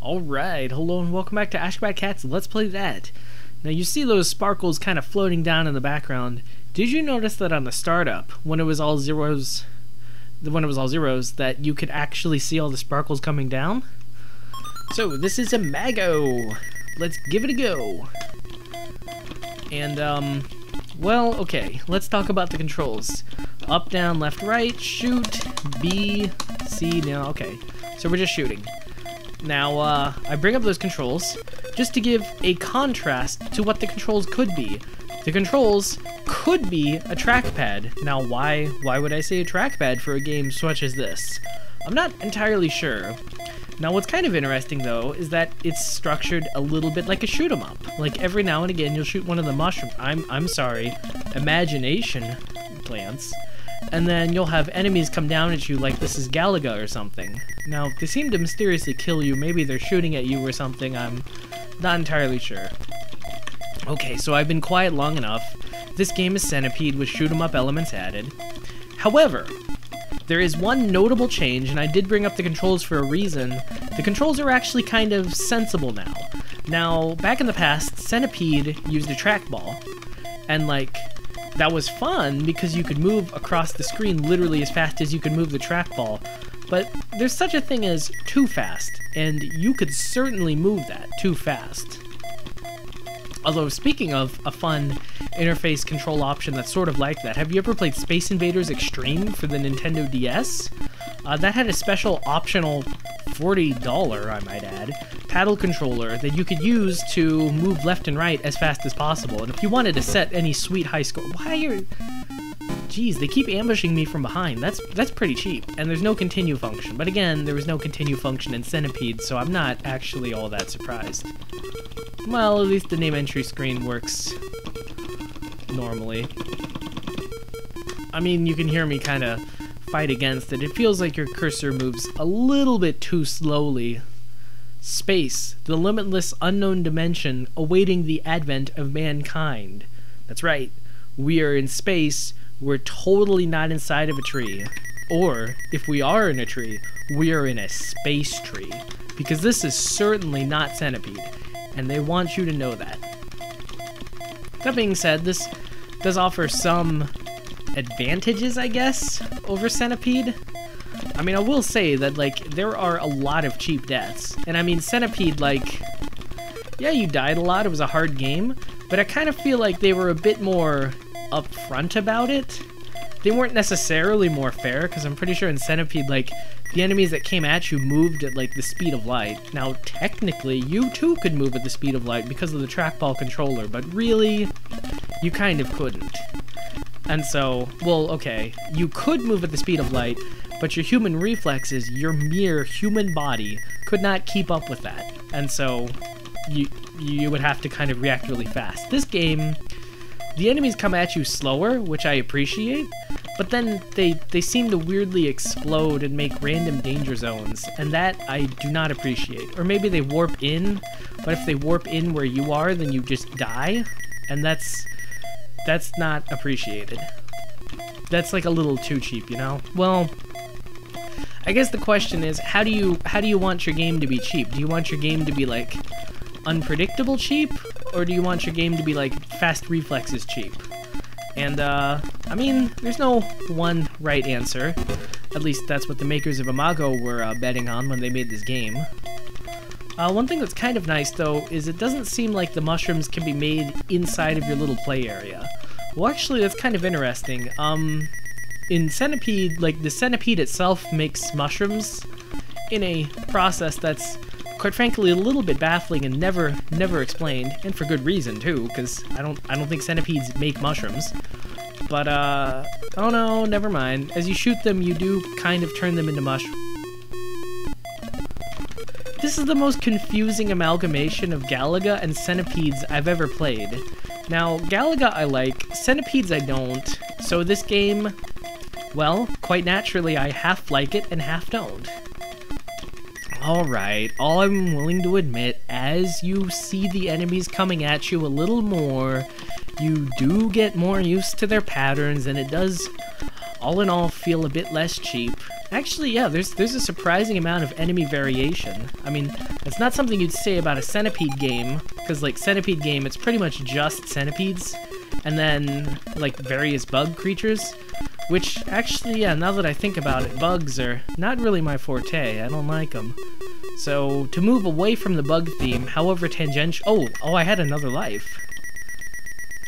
Alright, hello and welcome back to Ashgabat Cat's. Let's play that. Now you see those sparkles kind of floating down in the background. Did you notice that on the startup, when it was all zeros, when it was all zeros, that you could actually see all the sparkles coming down? So this is Imago. Let's give it a go. And um, well, okay. Let's talk about the controls. Up, down, left, right, shoot, B, C. Now, okay. So we're just shooting. Now, uh, I bring up those controls just to give a contrast to what the controls could be. The controls could be a trackpad. Now, why why would I say a trackpad for a game such as this? I'm not entirely sure. Now, what's kind of interesting, though, is that it's structured a little bit like a shoot 'em up. Like, every now and again, you'll shoot one of the mushroom- I'm, I'm sorry, imagination plants, and then you'll have enemies come down at you like this is Galaga or something. Now, they seem to mysteriously kill you, maybe they're shooting at you or something, I'm not entirely sure. Okay, so I've been quiet long enough. This game is Centipede with shoot 'em up elements added. However, there is one notable change, and I did bring up the controls for a reason. The controls are actually kind of sensible now. Now, back in the past, Centipede used a trackball, and like, that was fun because you could move across the screen literally as fast as you could move the trackball. But there's such a thing as too fast, and you could certainly move that too fast. Although, speaking of a fun interface control option that's sort of like that, have you ever played Space Invaders Extreme for the Nintendo DS? Uh, that had a special optional $40, I might add, paddle controller that you could use to move left and right as fast as possible. And if you wanted to set any sweet high score, why are Jeez, they keep ambushing me from behind. That's that's pretty cheap. And there's no continue function. But again, there was no continue function in Centipede, so I'm not actually all that surprised. Well, at least the name entry screen works normally. I mean, you can hear me kind of fight against it. It feels like your cursor moves a little bit too slowly. Space, the limitless unknown dimension awaiting the advent of mankind. That's right. We are in space. We're totally not inside of a tree. Or, if we are in a tree, we are in a space tree. Because this is certainly not Centipede, and they want you to know that. That being said, this does offer some advantages, I guess, over Centipede. I mean, I will say that, like, there are a lot of cheap deaths. And I mean, Centipede, like, yeah, you died a lot, it was a hard game, but I kind of feel like they were a bit more upfront about it. They weren't necessarily more fair, because I'm pretty sure in Centipede, like, the enemies that came at you moved at, like, the speed of light. Now, technically, you too could move at the speed of light because of the trackball controller, but really, you kind of couldn't. And so, well, okay, you could move at the speed of light, but your human reflexes, your mere human body, could not keep up with that. And so, you you would have to kind of react really fast. This game, the enemies come at you slower, which I appreciate, but then they, they seem to weirdly explode and make random danger zones, and that I do not appreciate. Or maybe they warp in, but if they warp in where you are, then you just die, and that's that's not appreciated. That's like a little too cheap, you know? Well, I guess the question is, how do you how do you want your game to be cheap? Do you want your game to be like unpredictable cheap, or do you want your game to be like fast reflexes cheap? And uh, I mean, there's no one right answer. At least that's what the makers of Imago were uh, betting on when they made this game. Uh, one thing that's kind of nice, though, is it doesn't seem like the mushrooms can be made inside of your little play area. Well, actually, that's kind of interesting. Um, in Centipede, like, the Centipede itself makes mushrooms in a process that's, quite frankly, a little bit baffling and never, never explained, and for good reason, too, because I don't, I don't think centipedes make mushrooms. But, uh, oh no, never mind. As you shoot them, you do kind of turn them into mushrooms. This is the most confusing amalgamation of Galaga and Centipedes I've ever played. Now, Galaga I like, Centipedes I don't, so this game, well, quite naturally I half like it and half don't. Alright, all I'm willing to admit, as you see the enemies coming at you a little more, you do get more used to their patterns, and it does, all in all, feel a bit less cheap. Actually, yeah, there's there's a surprising amount of enemy variation. I mean, it's not something you'd say about a centipede game, because like centipede game, it's pretty much just centipedes, and then like various bug creatures. Which actually, yeah, now that I think about it, bugs are not really my forte. I don't like them. So to move away from the bug theme, however tangential. Oh, oh, I had another life.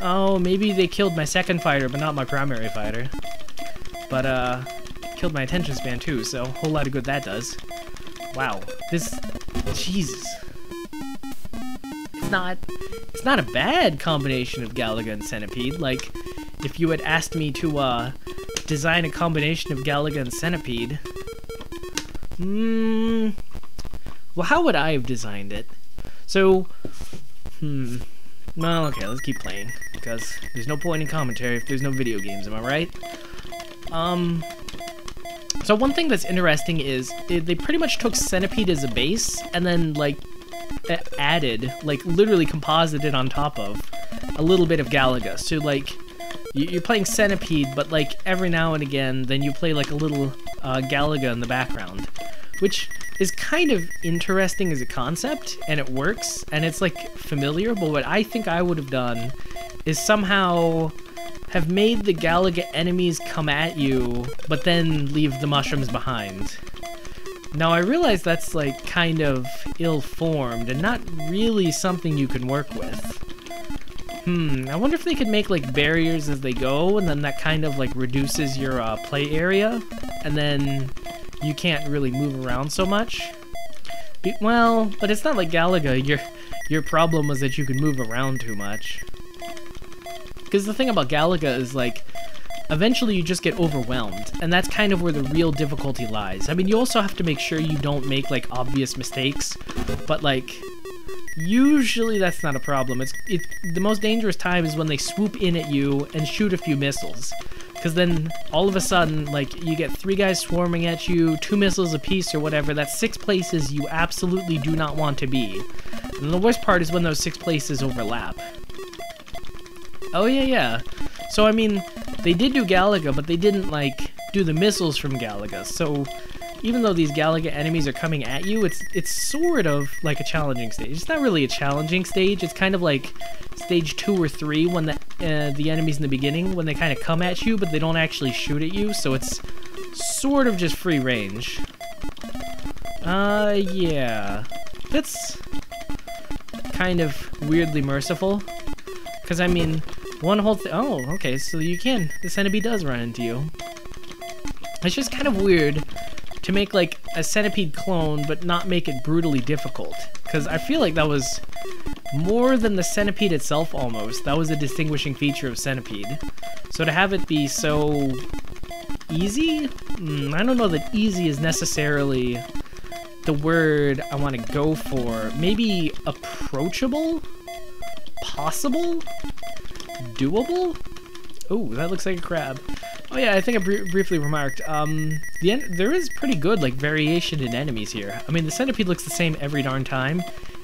Oh, maybe they killed my second fighter, but not my primary fighter. But uh, killed my attention span too, so a whole lot of good that does. Wow, this, Jesus. It's not, it's not a bad combination of Galaga and Centipede. Like, if you had asked me to uh, design a combination of Galaga and Centipede, hmm, well, how would I have designed it? So, hmm, well, okay, let's keep playing, because there's no point in commentary if there's no video games, am I right? Um, so one thing that's interesting is they pretty much took Centipede as a base and then like added, like literally composited on top of a little bit of Galaga. So like you're playing Centipede, but like every now and again, then you play like a little uh, Galaga in the background, which is kind of interesting as a concept, and it works, and it's like familiar. But what I think I would have done is somehow have made the Galaga enemies come at you, but then leave the mushrooms behind. Now I realize that's like kind of ill-formed and not really something you can work with. Hmm, I wonder if they could make like barriers as they go and then that kind of like reduces your uh, play area and then you can't really move around so much. Be well, but it's not like Galaga, your, your problem was that you could move around too much. Because the thing about Galaga is like, eventually you just get overwhelmed, and that's kind of where the real difficulty lies. I mean, you also have to make sure you don't make like obvious mistakes, but like, usually that's not a problem. It's it, the most dangerous time is when they swoop in at you and shoot a few missiles. Because then all of a sudden, like, you get three guys swarming at you, two missiles apiece or whatever. That's six places you absolutely do not want to be. And the worst part is when those six places overlap. Oh, yeah, yeah. So, I mean, they did do Galaga, but they didn't, like, do the missiles from Galaga. So, even though these Galaga enemies are coming at you, it's it's sort of like a challenging stage. It's not really a challenging stage. It's kind of like stage two or three when the uh, the enemies in the beginning when they kind of come at you, but they don't actually shoot at you. So it's sort of just free range. Uh, yeah, that's kind of weirdly merciful. Because I mean, one whole thing. Oh, okay, so you can. The centipede does run into you. It's just kind of weird to make like a centipede clone, but not make it brutally difficult. Because I feel like that was more than the centipede itself almost. That was a distinguishing feature of centipede. So to have it be so easy, mm, I don't know that easy is necessarily the word I want to go for. Maybe approachable? Possible? doable? Oh, that looks like a crab. Oh yeah, I think I br briefly remarked. Um, the there is pretty good like variation in enemies here. I mean, the centipede looks the same every darn time,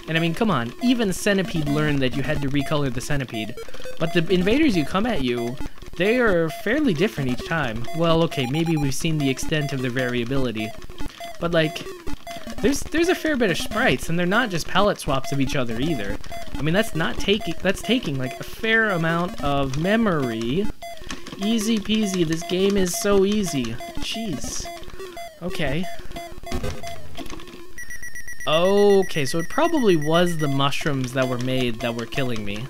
and I mean, come on, even centipede learned that you had to recolor the centipede. But the invaders who come at you, they are fairly different each time. Well, okay, maybe we've seen the extent of their variability, but like, there's there's a fair bit of sprites, and they're not just palette swaps of each other either. I mean, that's not taking that's taking like a fair amount of memory. Easy peasy. This game is so easy. Jeez. Okay. Okay, so it probably was the mushrooms that were made that were killing me.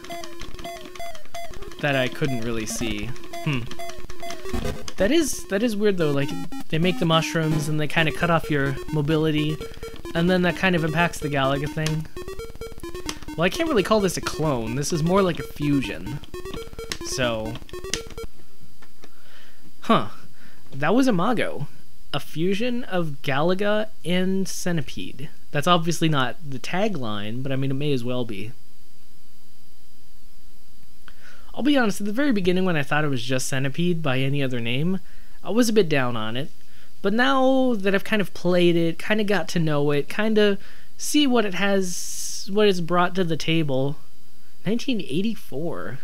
That I couldn't really see. Hmm. That is that is weird though. Like they make the mushrooms and they kind of cut off your mobility, and then that kind of impacts the Galaga thing. Well, I can't really call this a clone. This is more like a fusion. So, huh? That was a Imago, a fusion of Galaga and Centipede. That's obviously not the tagline, but I mean it may as well be. I'll be honest, at the very beginning when I thought it was just Centipede by any other name, I was a bit down on it. But now that I've kind of played it, kind of got to know it, kind of see what it has, what it's brought to the table. 1984.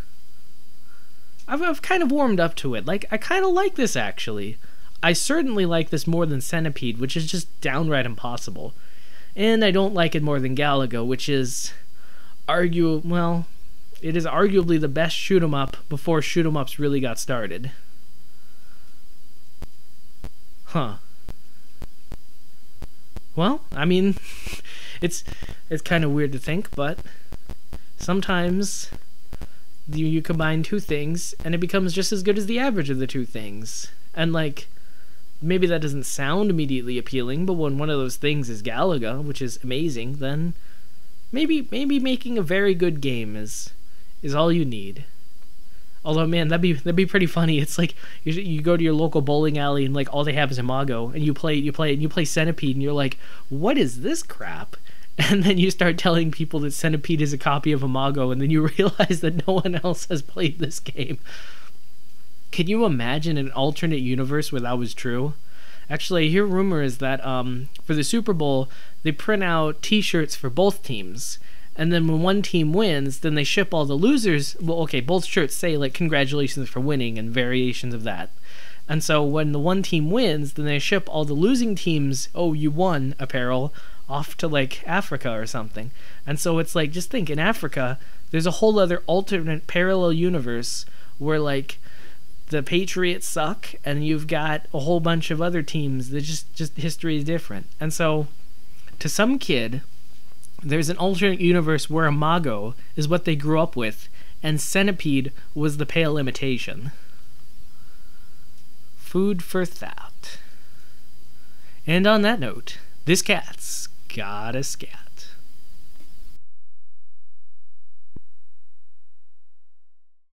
I've, I've kind of warmed up to it. Like, I kind of like this actually. I certainly like this more than Centipede, which is just downright impossible. And I don't like it more than Galaga, which is argue well, it is arguably the best shoot 'em up before shoot 'em ups really got started. Huh. Well, I mean, it's it's kind of weird to think, but sometimes you, you combine two things and it becomes just as good as the average of the two things. And like maybe that doesn't sound immediately appealing, but when one of those things is Galaga, which is amazing, then maybe maybe making a very good game is is all you need. Although, man, that'd be that'd be pretty funny. It's like you, you go to your local bowling alley and like all they have is Imago, and you play you play and you play Centipede, and you're like, what is this crap? And then you start telling people that Centipede is a copy of Imago, and then you realize that no one else has played this game. Can you imagine an alternate universe where that was true? Actually, I hear rumor is that um, for the Super Bowl, they print out T-shirts for both teams, and then when one team wins, then they ship all the losers. Well, okay, both shirts say like "Congratulations for winning" and variations of that. And so when the one team wins, then they ship all the losing teams "Oh, you won" apparel off to like Africa or something. And so it's like just think in Africa, there's a whole other alternate parallel universe where like the Patriots suck and you've got a whole bunch of other teams that just just history is different. And so to some kid, there's an alternate universe where Imago is what they grew up with and Centipede was the pale imitation. Food for thought. And on that note, this cat's got a scat.